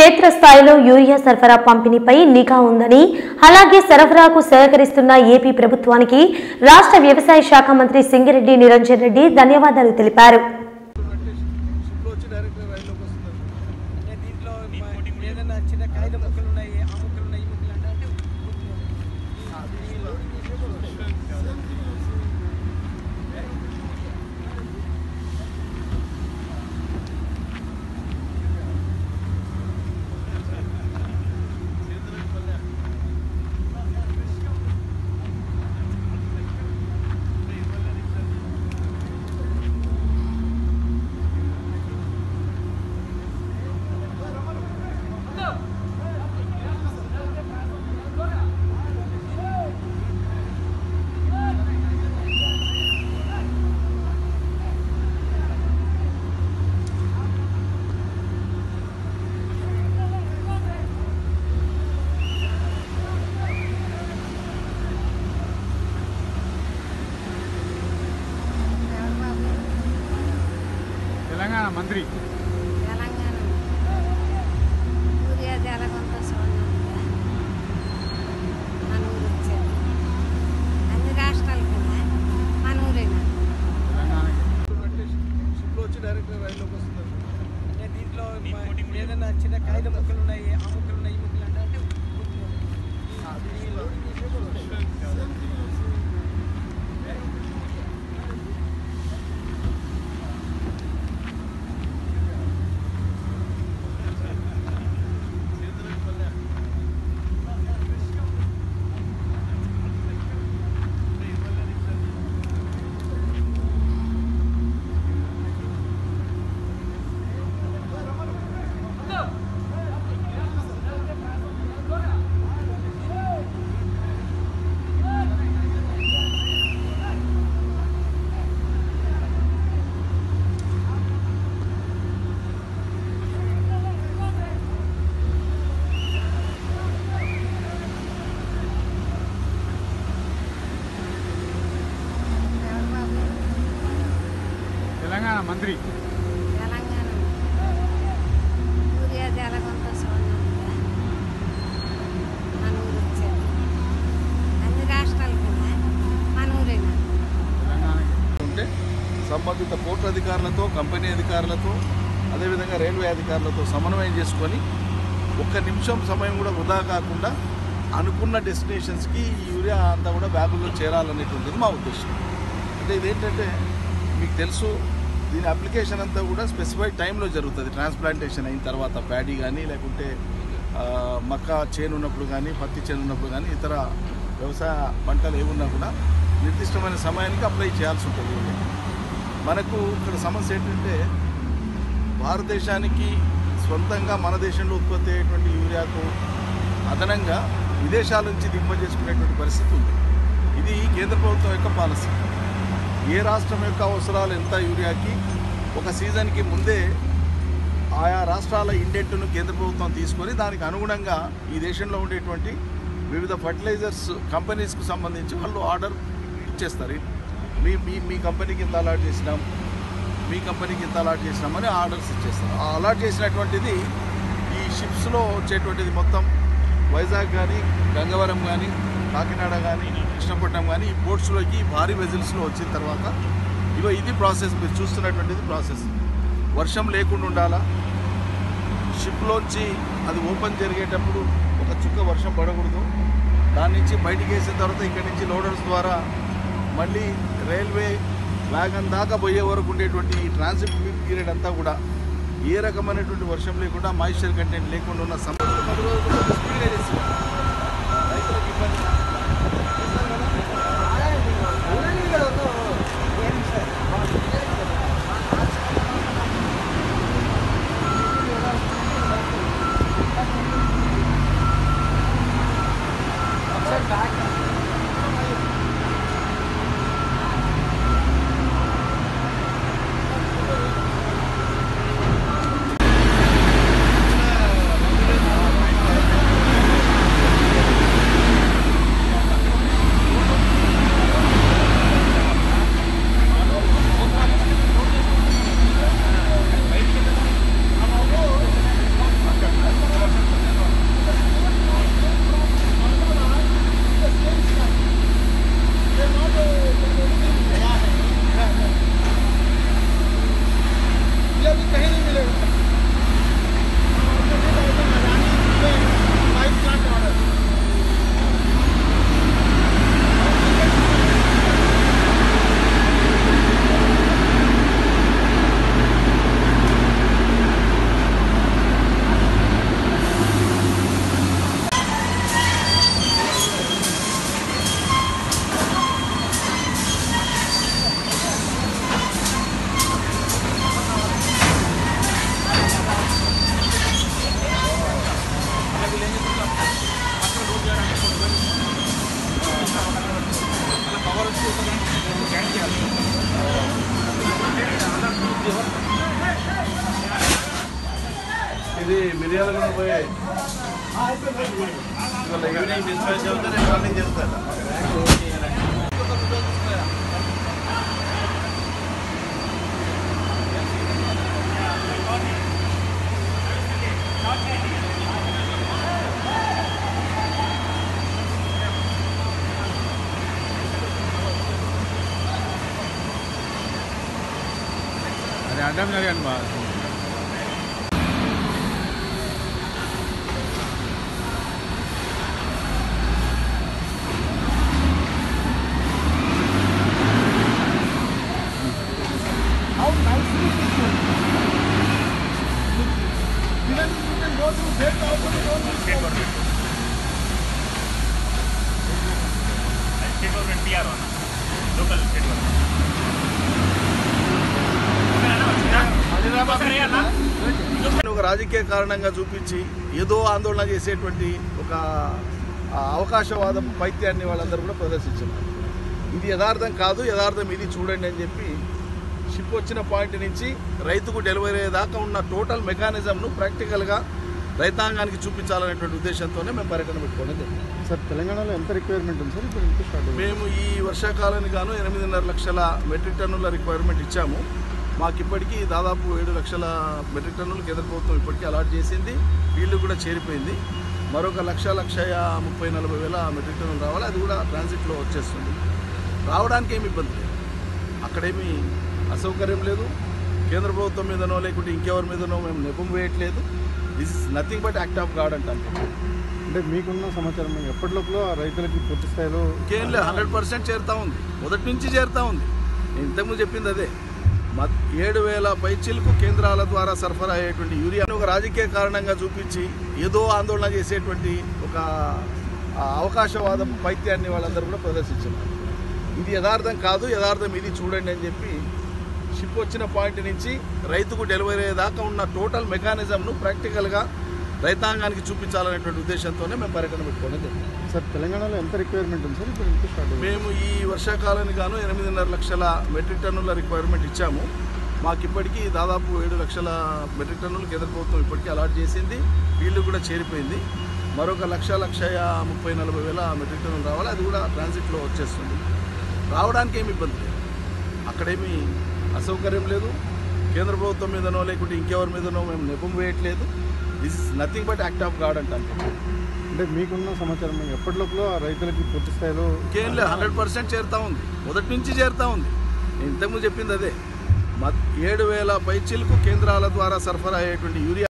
క్షేత్రస్థాయిలో యూరియా సరఫరా పంపిణీపై నిఘా ఉందని అలాగే సరఫరాకు సహకరిస్తున్న ఏపీ ప్రభుత్వానికి రాష్ట్ర వ్యవసాయ శాఖ మంత్రి సింగిరెడ్డి నిరంజన్ రెడ్డి ధన్యవాదాలు తెలిపారు. తెలంగాణ మంత్రి ఉంటే సంబంధిత పోర్టు అధికారులతో కంపెనీ అధికారులతో అదేవిధంగా రైల్వే అధికారులతో సమన్వయం చేసుకొని ఒక్క నిమిషం సమయం కూడా వృధా కాకుండా అనుకున్న డెస్టినేషన్స్కి ఈ యూరియా అంతా కూడా బ్యాగుల్లో చేరాలనేటువంటిది మా ఉద్దేశం. అంటే ఇదేంటంటే మీకు తెలుసు దీని అప్లికేషన్ అంతా కూడా స్పెసిఫైడ్ టైంలో జరుగుతుంది. ట్రాన్స్ప్లాంటేషన్ అయిన తర్వాత ప్యాడీ కానీ లేకుంటే మక్క చేను ఉన్నప్పుడు కానీ పత్తి చేను ఉన్నప్పుడు కానీ ఇతర వ్యవసాయ పంటలు ఏమున్నా కూడా నిర్దిష్టమైన సమయానికి అప్లై చేయాల్సి ఉంటుంది. మనకు ఇక్కడ సమస్య ఏంటంటే భారతదేశానికి సొంతంగా మన దేశంలో ఉత్పత్తి అయ్యేటువంటి యూరియాకు అదనంగా విదేశాల నుంచి దిగుమతి చేసుకునేటువంటి పరిస్థితి ఉంది. ఇది కేంద్ర ప్రభుత్వం యొక్క పాలసీ. ఏ రాష్ట్రం యొక్క అవసరాలు ఎంత యూరియాకి? ఒక సీజన్కి ముందే ఆయా రాష్ట్రాల ఇండెంట్ను కేంద్ర ప్రభుత్వం తీసుకొని దానికి అనుగుణంగా ఈ దేశంలో ఉండేటువంటి వివిధ ఫర్టిలైజర్స్ కంపెనీస్కు సంబంధించి వాళ్ళు ఆర్డర్ ఇచ్చేస్తారు. మీ మీ మీ కంపెనీకి ఇంత అలాట్ చేసినాం మీ కంపెనీకి ఇంత అలాట్ చేసినామని ఆర్డర్స్ ఇచ్చేస్తారు. ఆ అలాట్ చేసినటువంటిది ఈ షిప్స్లో వచ్చేటువంటిది మొత్తం వైజాగ్ కానీ గంగవరం కానీ కాకినాడ కానీ కృష్ణపట్నం కానీ ఈ పోర్ట్స్లోకి భారీ వెజిల్స్లో వచ్చిన తర్వాత ఇగో ఇది ప్రాసెస్ మీరు చూస్తున్నటువంటిది ప్రాసెస్. వర్షం లేకుండా ఉండాలా? షిప్లోంచి అది ఓపెన్ జరిగేటప్పుడు ఒక చుక్క వర్షం పడకూడదు. దాని నుంచి బయటికి వేసిన తర్వాత ఇక్కడి నుంచి లోడర్స్ ద్వారా మళ్ళీ రైల్వే వ్యాగన్ దాకా పోయే వరకు ఉండేటువంటి ఈ ట్రాన్సిట్ పీరియడ్ అంతా కూడా ఏ రకమైనటువంటి వర్షం లేకుండా మాయిశ్చర్ కంటెంట్ లేకుండా ఉన్న సమస్య పది రోజులు స్పీడ్గా చేసి రైతులకు ఇబ్బంది. సార్ పోయే ఇవాళ ఈవినింగ్ డిస్పాచ్ ఒక రాజకీయ కారణంగా చూపించి ఏదో ఆందోళన చేసేటువంటి ఒక అవకాశవాదం పైత్యాన్ని వాళ్ళందరూ కూడా ప్రదర్శించారు. ఇది యథార్థం కాదు యథార్థం ఇది చూడండి అని చెప్పి షిప్ వచ్చిన పాయింట్ నుంచి రైతుకు డెలివరీ అయ్యేదాకా ఉన్న టోటల్ మెకానిజంను ప్రాక్టికల్గా రైతాంగానికి చూపించాలనేటువంటి ఉద్దేశంతోనే మేము పర్యటన పెట్టుకోవడం జరిగింది. సార్ తెలంగాణలో ఎంత రిక్వైర్మెంట్ ఉంది సార్? ఇప్పుడు స్టార్ట్? మేము ఈ వర్షాకాలానికి గాను ఎనిమిదిన్నర లక్షల మెట్రిక్ టన్నుల రిక్వైర్మెంట్ ఇచ్చాము. మాకు ఇప్పటికీ దాదాపు ఏడు లక్షల మెట్రిక్ టన్నులు కేంద్ర ప్రభుత్వం ఇప్పటికీ అలాట్ చేసింది. వీళ్ళు కూడా చేరిపోయింది. మరొక లక్ష లక్ష ముప్పై నలభై వేల మెట్రిక్ టన్నులు రావాలి. అది కూడా ట్రాన్సిట్లో వచ్చేస్తుంది. రావడానికి ఏమి ఇబ్బంది లేదు. అక్కడేమీ అసౌకర్యం లేదు. కేంద్ర ప్రభుత్వం మీదనో లేకుంటే ఇంకెవరి మీదనో మేము నెపం వేయట్లేదు. This is nothing but act of God అంటాను అంటే మీకున్న సమాచారం ఎప్పటిలోపల ఆ రైతులకి పూర్తి స్థాయిలో ఇంకేం లేదు హండ్రెడ్ పర్సెంట్ చేరుతా ఉంది. మొదటి నుంచి చేరుతా ఉంది. నేను ఇంతకుముందు చెప్పింది అదే. మ ఏడు వేల పైచిలకు కేంద్రాల ద్వారా సరఫరా అయ్యేటువంటి యూరియాను ఒక రాజకీయ కారణంగా చూపించి ఏదో ఆందోళన చేసేటువంటి ఒక అవకాశవాద పైత్యాన్ని వాళ్ళందరూ కూడా ప్రదర్శించారు. ఇది యథార్థం కాదు యథార్థం ఇది చూడండి అని చెప్పి షిప్ వచ్చిన పాయింట్ నుంచి రైతుకు డెలివరీ అయ్యేదాకా ఉన్న టోటల్ మెకానిజంను ప్రాక్టికల్గా రైతాంగానికి చూపించాలనేటువంటి ఉద్దేశంతోనే మేము పర్యటన పెట్టుకోవడం జరిగింది. సార్ తెలంగాణలో ఎంత రిక్వైర్మెంట్ ఉంది సార్? ఇప్పుడు ఎంత స్టార్ట్ అయింది? మేము ఈ వర్షాకాలానికి గాను ఎనిమిదిన్నర లక్షల మెట్రిక్ టన్నుల రిక్వైర్మెంట్ ఇచ్చాము. మాకు ఇప్పటికీ దాదాపు ఏడు లక్షల మెట్రిక్ టన్నులు కేంద్ర ప్రభుత్వం ఇప్పటికీ అలాట్ చేసింది. వీళ్ళు కూడా చేరిపోయింది. మరొక లక్ష లక్ష ముప్పై నలభై వేల మెట్రిక్ టన్నులు రావాలి. అది కూడా ట్రాన్సిట్లో వచ్చేస్తుంది. రావడానికి ఏమి ఇబ్బంది లేదు. అక్కడేమీ అసౌకర్యం లేదు. కేంద్ర ప్రభుత్వం మీదనో లేకుంటే ఇంకెవరి మీదనో మేము నెపం వేయట్లేదు. This is nothing but act of God అంటాను అంటే మీకున్న సమాచారం ఎప్పటిలోపల ఆ రైతులకి పూర్తి స్థాయిలో ఇంకేం లేదు హండ్రెడ్ పర్సెంట్ చేరుతా ఉంది. మొదటి నుంచి చేరుతా ఉంది. ఇంతకుముందు చెప్పింది అదే. ఏడు వేల పైచిలకు కేంద్రాల ద్వారా సరఫరా అయ్యేటువంటి యూరియా